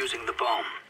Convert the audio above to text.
using the bomb.